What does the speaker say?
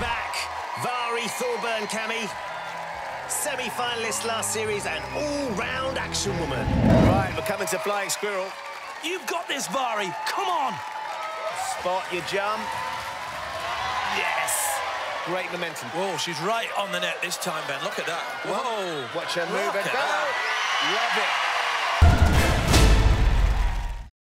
Back, Mhairi Thorburn, Kammy. Semi-finalist last series and all-round action woman. Right, we're coming to Flying Squirrel. You've got this, Mhairi. Come on. Spot your jump. Yes. Great momentum. Whoa, she's right on the net this time, Ben. Look at that. Whoa. Watch her move Look and go. Love it.